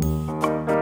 Música